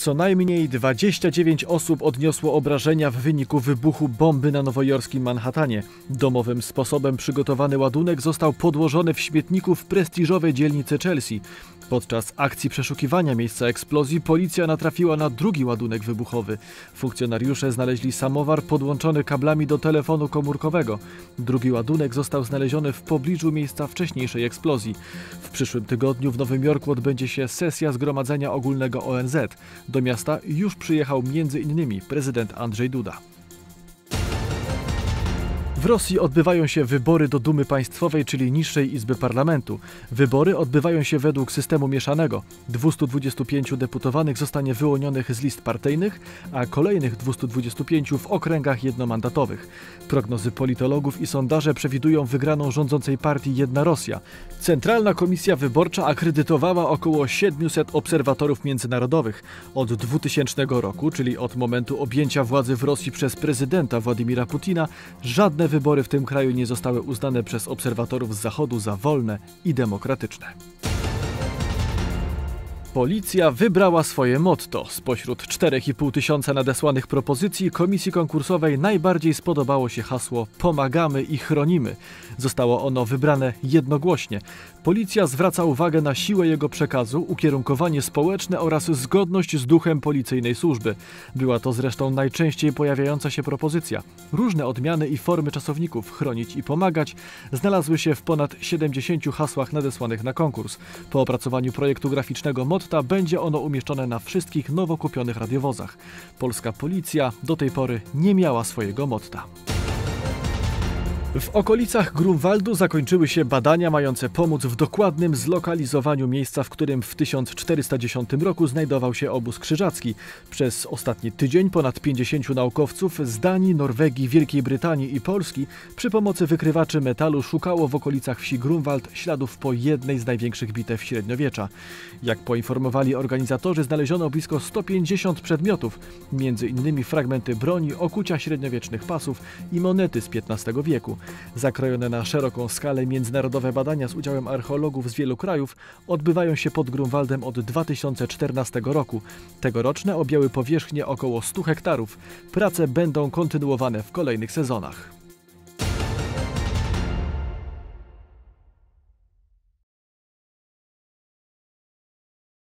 Co najmniej 29 osób odniosło obrażenia w wyniku wybuchu bomby na nowojorskim Manhattanie. Domowym sposobem przygotowany ładunek został podłożony w śmietniku w prestiżowej dzielnicy Chelsea. Podczas akcji przeszukiwania miejsca eksplozji policja natrafiła na drugi ładunek wybuchowy. Funkcjonariusze znaleźli samowar podłączony kablami do telefonu komórkowego. Drugi ładunek został znaleziony w pobliżu miejsca wcześniejszej eksplozji. W przyszłym tygodniu w Nowym Jorku odbędzie się sesja Zgromadzenia Ogólnego ONZ. Do miasta już przyjechał m.in. prezydent Andrzej Duda. W Rosji odbywają się wybory do Dumy Państwowej, czyli niższej izby parlamentu. Wybory odbywają się według systemu mieszanego. 225 deputowanych zostanie wyłonionych z list partyjnych, a kolejnych 225 w okręgach jednomandatowych. Prognozy politologów i sondaże przewidują wygraną rządzącej partii Jedna Rosja. Centralna Komisja Wyborcza akredytowała około 700 obserwatorów międzynarodowych. Od 2000 roku, czyli od momentu objęcia władzy w Rosji przez prezydenta Władimira Putina, żadne wybory w tym kraju nie zostały uznane przez obserwatorów z Zachodu za wolne i demokratyczne. Policja wybrała swoje motto. Spośród 4,5 tysiąca nadesłanych propozycji komisji konkursowej najbardziej spodobało się hasło Pomagamy i chronimy. Zostało ono wybrane jednogłośnie. Policja zwraca uwagę na siłę jego przekazu, ukierunkowanie społeczne oraz zgodność z duchem policyjnej służby. Była to zresztą najczęściej pojawiająca się propozycja. Różne odmiany i formy czasowników chronić i pomagać znalazły się w ponad 70 hasłach nadesłanych na konkurs. Po opracowaniu projektu graficznego motta będzie ono umieszczone na wszystkich nowo kupionych radiowozach. Polska policja do tej pory nie miała swojego motta. W okolicach Grunwaldu zakończyły się badania mające pomóc w dokładnym zlokalizowaniu miejsca, w którym w 1410 roku znajdował się obóz krzyżacki. Przez ostatni tydzień ponad 50 naukowców z Danii, Norwegii, Wielkiej Brytanii i Polski przy pomocy wykrywaczy metalu szukało w okolicach wsi Grunwald śladów po jednej z największych bitew średniowiecza. Jak poinformowali organizatorzy, znaleziono blisko 150 przedmiotów, między innymi fragmenty broni, okucia średniowiecznych pasów i monety z XV wieku. Zakrojone na szeroką skalę międzynarodowe badania z udziałem archeologów z wielu krajów odbywają się pod Grunwaldem od 2014 roku. Tegoroczne objęły powierzchnię około 100 hektarów. Prace będą kontynuowane w kolejnych sezonach.